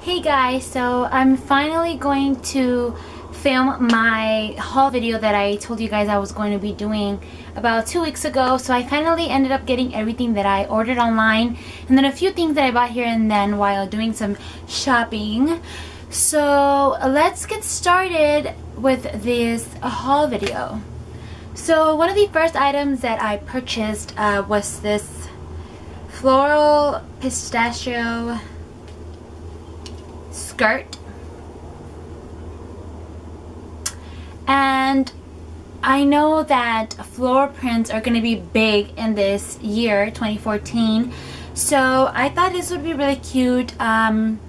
Hey guys, so I'm finally going to film my haul video that I told you guys I was going to be doing about two weeks ago. So I finally ended up getting everything that I ordered online and then a few things that I bought here and then while doing some shopping. So let's get started with this haul video. So one of the first items that I purchased uh, was this floral pistachio skirt. And I know that floral prints are going to be big in this year 2014 so I thought this would be really cute um,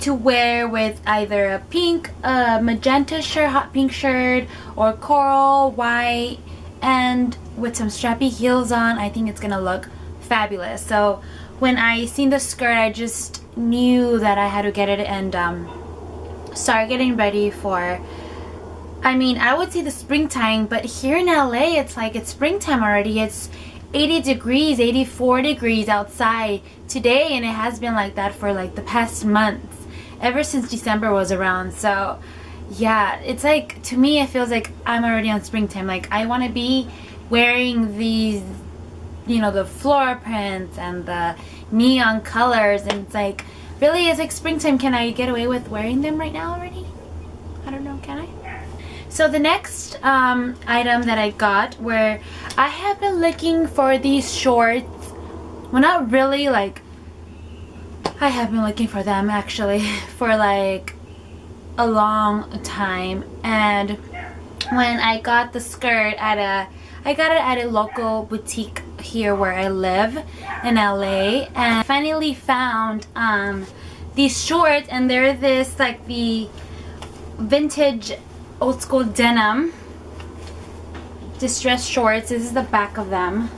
to wear with either a pink uh, magenta shirt hot pink shirt or coral white and with some strappy heels on I think it's gonna look fabulous. So when I seen the skirt I just knew that I had to get it and um, start getting ready for I mean I would say the springtime but here in LA it's like it's springtime already. It's 80 degrees 84 degrees outside today and it has been like that for like the past months ever since December was around. So yeah it's like to me it feels like I'm already on springtime. Like I want to be wearing these you know the floral prints and the neon colors and it's like really it's like springtime. Can I get away with wearing them right now already? I don't know can I? So the next um, item that I got where I have been looking for these shorts. Well not really like I have been looking for them actually for like a long time. And when I got the skirt at a I got it at a local boutique here where I live in LA and finally found um, these shorts and they're this like the vintage old school denim distressed shorts. This is the back of them.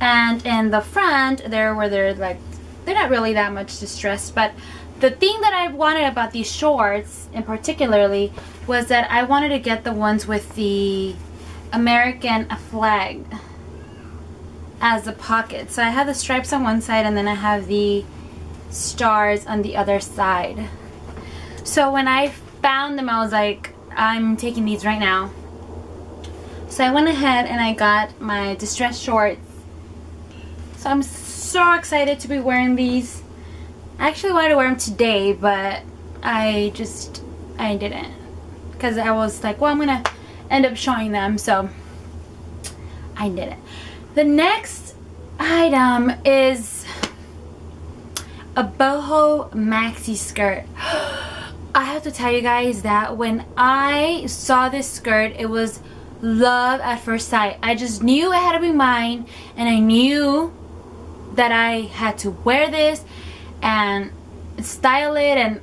And in the front there where they're like they're not really that much distressed but the thing that I wanted about these shorts in particularly was that I wanted to get the ones with the American flag as a pocket. So I have the stripes on one side and then I have the stars on the other side. So when I found them I was like I'm taking these right now. So I went ahead and I got my distressed shorts. So I'm so excited to be wearing these. I actually wanted to wear them today but I just I didn't because I was like well I'm gonna end up showing them so I did it. The next item is a boho maxi skirt. I have to tell you guys that when I saw this skirt, it was love at first sight. I just knew it had to be mine and I knew that I had to wear this and style it and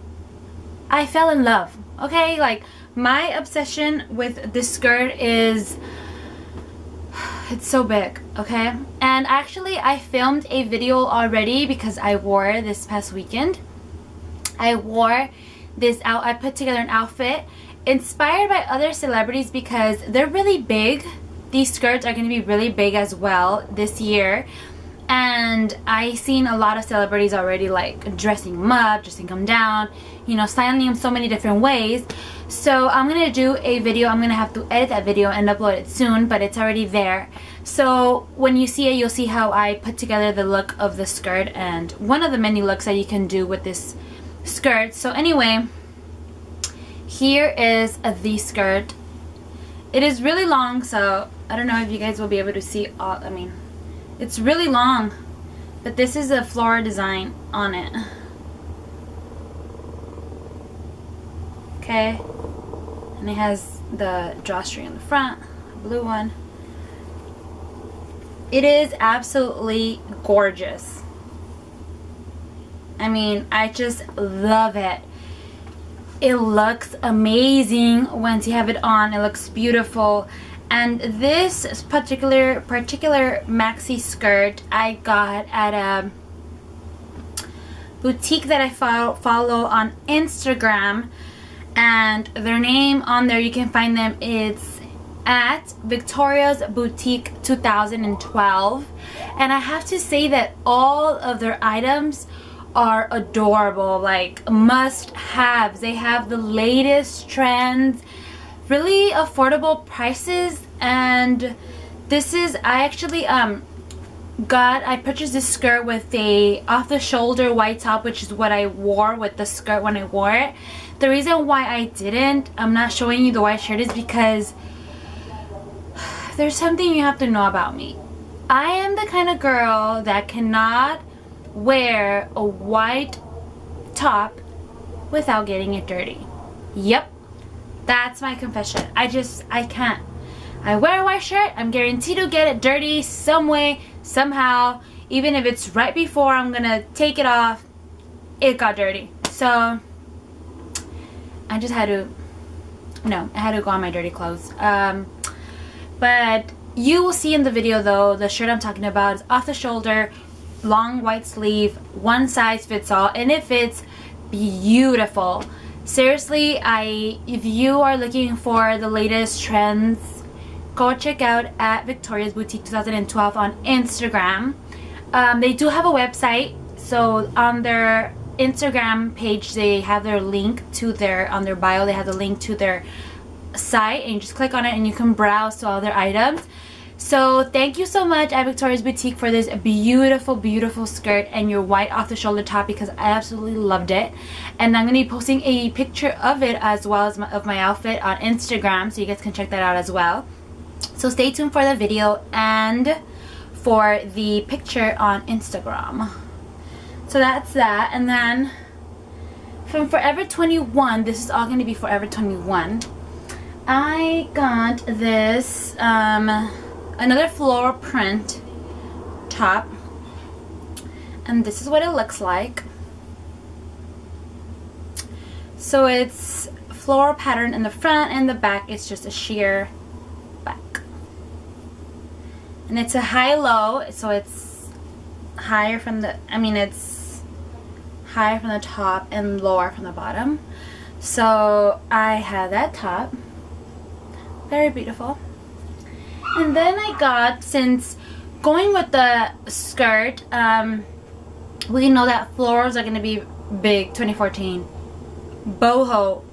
I fell in love. Okay, like my obsession with this skirt is it's so big, okay? And actually, I filmed a video already because I wore this past weekend. I wore this out, I put together an outfit inspired by other celebrities because they're really big. These skirts are going to be really big as well this year. And I seen a lot of celebrities already like dressing them up, dressing them down, you know, styling them so many different ways. So I'm going to do a video. I'm going to have to edit that video and upload it soon, but it's already there. So when you see it, you'll see how I put together the look of the skirt and one of the many looks that you can do with this skirt. So anyway, here is the skirt. It is really long, so I don't know if you guys will be able to see all, I mean, it's really long, but this is a floral design on it. Okay, and it has the drawstring in the front, blue one. It is absolutely gorgeous. I mean, I just love it. It looks amazing once you have it on. It looks beautiful. And this particular particular maxi skirt I got at a boutique that I follow, follow on Instagram and their name on there you can find them. It's at Victoria's Boutique 2012 and I have to say that all of their items are adorable like must haves they have the latest trends really affordable prices. And this is I actually um got I purchased this skirt with a off the shoulder white top which is what I wore with the skirt when I wore it the reason why I didn't I'm not showing you the white shirt is because there's something you have to know about me I am the kind of girl that cannot wear a white top without getting it dirty. Yep, that's my confession. I just, I can't. I wear a white shirt, I'm guaranteed to get it dirty some way, somehow. Even if it's right before I'm gonna take it off, it got dirty. So, I just had to, no, I had to go on my dirty clothes. Um, but you will see in the video though, the shirt I'm talking about is off the shoulder, long white sleeve, one size fits all, and it fits beautiful. Seriously, I if you are looking for the latest trends, go check out at Victoria's Boutique 2012 on Instagram. Um, they do have a website, so on their Instagram page, they have their link to their on their bio. They have the link to their site, and you just click on it, and you can browse to all their items. So thank you so much at Victoria's Boutique for this beautiful, beautiful skirt and your white off-the-shoulder top because I absolutely loved it. And I'm going to be posting a picture of it as well as my, of my outfit on Instagram so you guys can check that out as well. So stay tuned for the video and for the picture on Instagram. So that's that. And then from Forever 21, this is all going to be Forever 21. I got this... Um, another floral print top and this is what it looks like so it's floral pattern in the front and the back it's just a sheer and it's a high-low so it's higher from the I mean it's higher from the top and lower from the bottom so I have that top very beautiful and then I got, since going with the skirt, um, we know that florals are going to be big 2014. Boho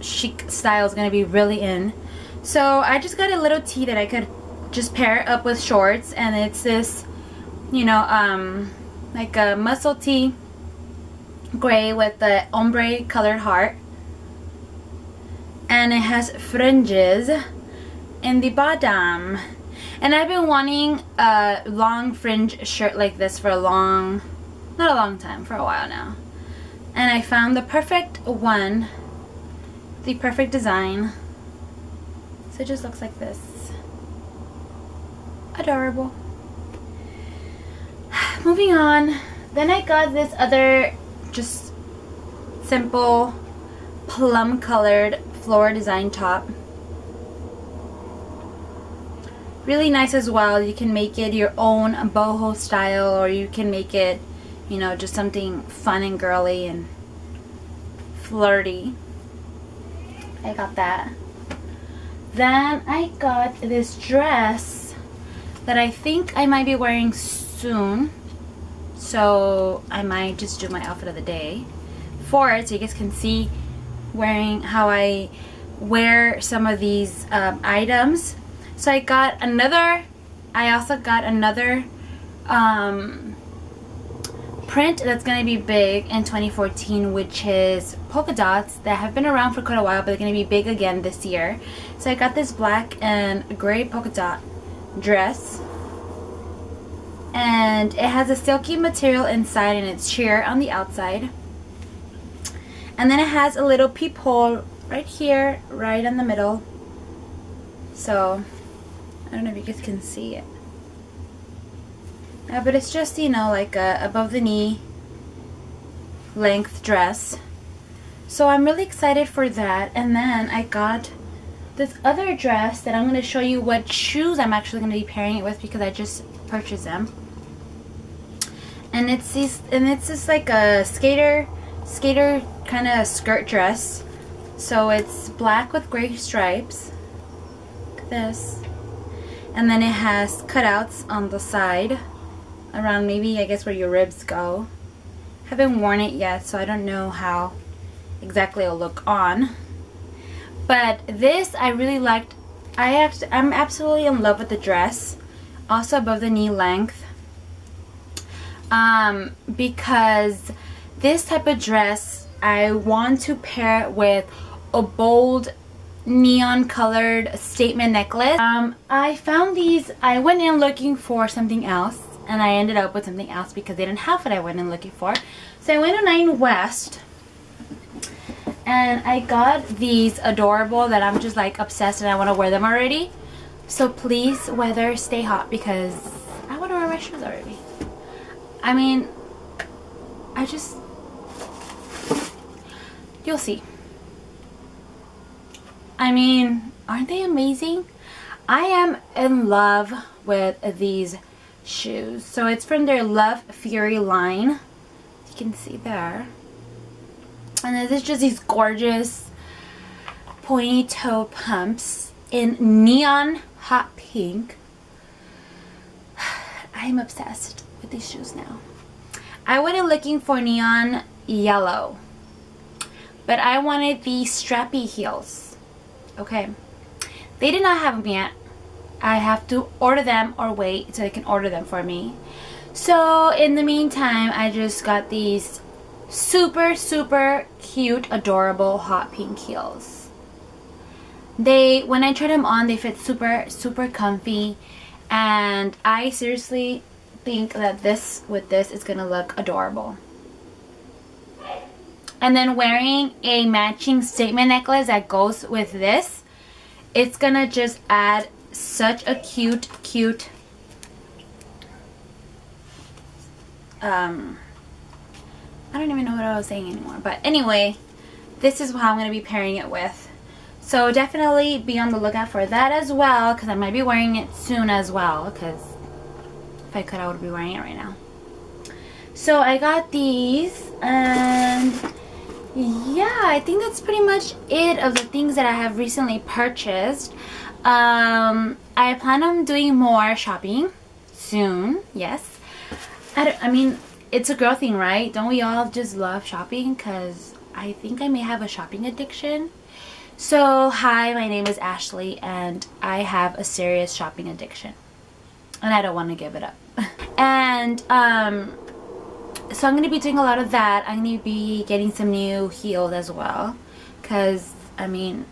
chic style is going to be really in. So I just got a little tee that I could just pair it up with shorts. And it's this, you know, um, like a muscle tee gray with the ombre colored heart. And it has fringes in the bottom. And I've been wanting a long fringe shirt like this for a long, not a long time, for a while now. And I found the perfect one, the perfect design. So it just looks like this. Adorable. Moving on, then I got this other just simple plum colored floral design top really nice as well. You can make it your own boho style or you can make it, you know, just something fun and girly and flirty. I got that. Then I got this dress that I think I might be wearing soon. So I might just do my outfit of the day for it so you guys can see wearing how I wear some of these um, items so I got another, I also got another um, print that's going to be big in 2014 which is polka dots that have been around for quite a while but they're going to be big again this year. So I got this black and gray polka dot dress and it has a silky material inside and it's sheer on the outside and then it has a little peephole right here right in the middle so I don't know if you guys can see it. Uh, but it's just, you know, like a above the knee length dress. So I'm really excited for that. And then I got this other dress that I'm going to show you what shoes I'm actually going to be pairing it with because I just purchased them. And it's these, and it's just like a skater, skater kind of skirt dress. So it's black with gray stripes. At this and then it has cutouts on the side around maybe I guess where your ribs go haven't worn it yet so I don't know how exactly it'll look on but this I really liked I actually I'm absolutely in love with the dress also above the knee length um, because this type of dress I want to pair it with a bold neon colored statement necklace. Um, I found these, I went in looking for something else and I ended up with something else because they didn't have what I went in looking for. So I went to Nine West and I got these adorable that I'm just like obsessed and I want to wear them already. So please weather stay hot because I want to wear my shoes already. I mean, I just, you'll see. I mean, aren't they amazing? I am in love with these shoes. So it's from their Love Fury line. You can see there. And then there's just these gorgeous pointy toe pumps in neon hot pink. I'm obsessed with these shoes now. I went in looking for neon yellow. But I wanted these strappy heels okay they did not have them yet I have to order them or wait so they can order them for me so in the meantime I just got these super super cute adorable hot pink heels. They when I tried them on they fit super super comfy. And I seriously think that this with this is gonna look adorable. And then wearing a matching statement necklace that goes with this, it's gonna just add such a cute, cute, um, I don't even know what I was saying anymore. But anyway, this is how I'm gonna be pairing it with. So definitely be on the lookout for that as well because I might be wearing it soon as well because if I could I would be wearing it right now. So I got these and yeah I think that's pretty much it of the things that I have recently purchased um, I plan on doing more shopping soon yes I, I mean it's a girl thing right don't we all just love shopping because I think I may have a shopping addiction so hi my name is Ashley and I have a serious shopping addiction and I don't want to give it up and um so I'm going to be doing a lot of that. I'm going to be getting some new heels as well. Because, I mean,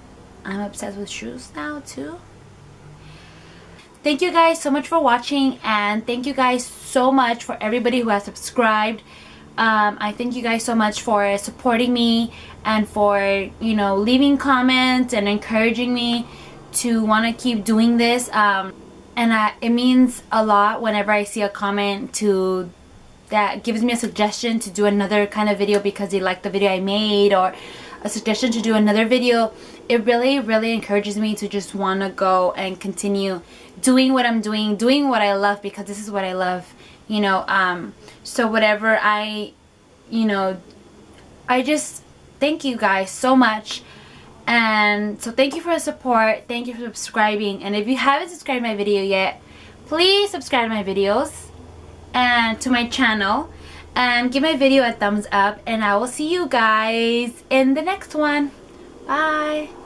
I'm obsessed with shoes now too. Thank you guys so much for watching. And thank you guys so much for everybody who has subscribed. Um, I thank you guys so much for supporting me and for, you know, leaving comments and encouraging me to want to keep doing this. Um, and I, it means a lot whenever I see a comment to that gives me a suggestion to do another kind of video because they like the video I made or a suggestion to do another video it really really encourages me to just want to go and continue doing what I'm doing doing what I love because this is what I love you know um so whatever I you know I just thank you guys so much and so thank you for the support thank you for subscribing and if you haven't subscribed my video yet please subscribe to my videos and to my channel and give my video a thumbs up and I will see you guys in the next one. Bye.